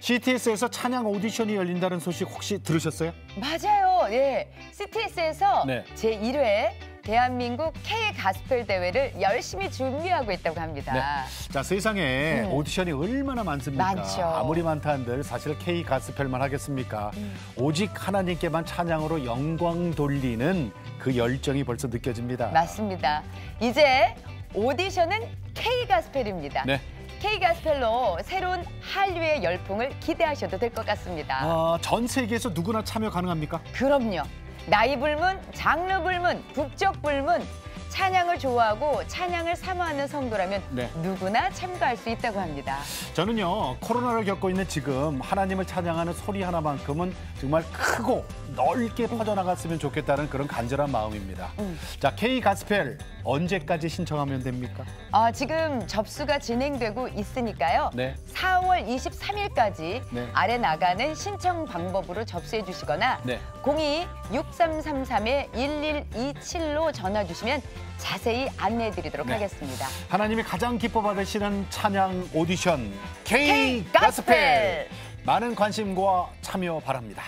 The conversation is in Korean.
CTS에서 찬양 오디션이 열린다는 소식 혹시 들으셨어요? 맞아요. 예. CTS에서 네. 제1회 대한민국 K 가스펠 대회를 열심히 준비하고 있다고 합니다. 네. 자 세상에 음. 오디션이 얼마나 많습니까? 많죠. 아무리 많다 한들 사실 K 가스펠만 하겠습니까? 음. 오직 하나님께만 찬양으로 영광 돌리는 그 열정이 벌써 느껴집니다. 맞습니다. 이제 오디션은 K 가스펠입니다. 네. K 가스펠로 새로운 한류의 열풍을 기대하셔도 될 것 같습니다. 어, 전 세계에서 누구나 참여 가능합니까? 그럼요. 나이 불문, 장르 불문, 국적 불문, 찬양을 좋아하고 찬양을 사모하는 성도라면 네. 누구나 참가할 수 있다고 합니다. 저는요 코로나를 겪고 있는 지금 하나님을 찬양하는 소리 하나만큼은 정말 크고 넓게 퍼져나갔으면 좋겠다는 그런 간절한 마음입니다. 음. 자 K 가스펠 언제까지 신청하면 됩니까? 아, 지금 접수가 진행되고 있으니까요. 네. 4월 23일까지 네. 아래 나가는 신청 방법으로 접수해 주시거나 네. 02-6333-1127로 전화 주시면 자세히 안내해 드리도록 네. 하겠습니다. 하나님이 가장 기뻐 받으시는 찬양 오디션 K, K 가스펠 가스펠. 많은 관심과 참여 바랍니다.